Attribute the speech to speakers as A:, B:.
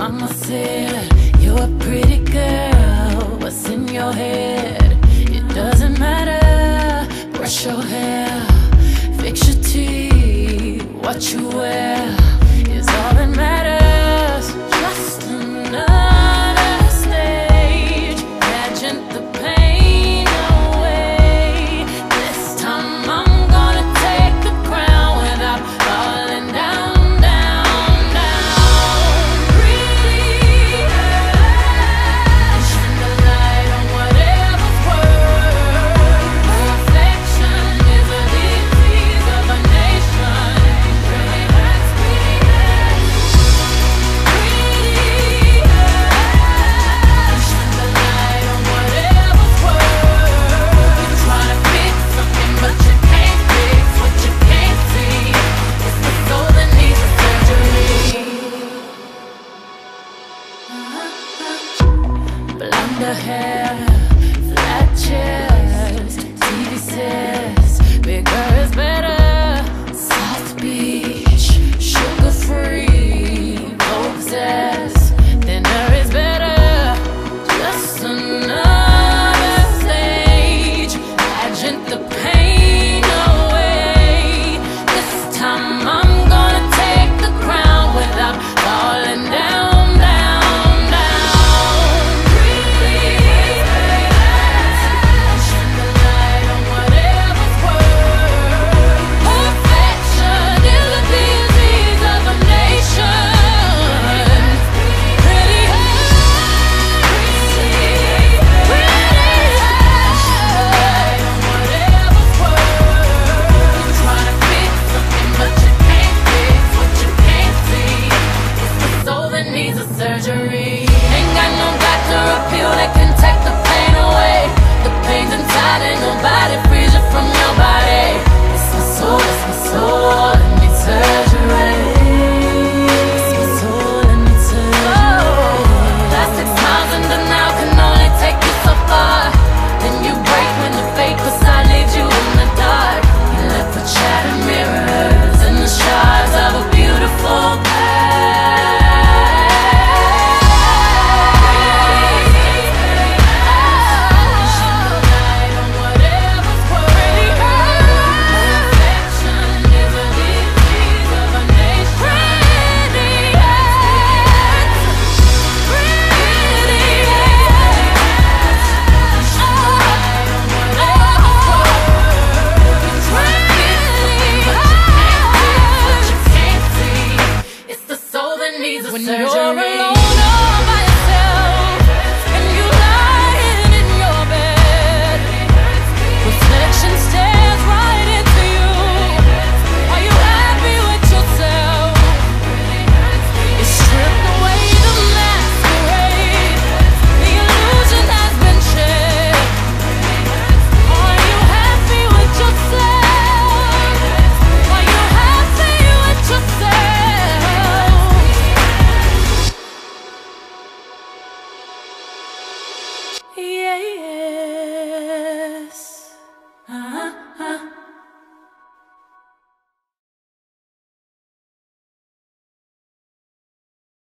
A: I'm a sailor, you're a pretty girl. What's in your head? It doesn't matter. Brush your hair, fix your teeth, what you wear is all that matters. her hair.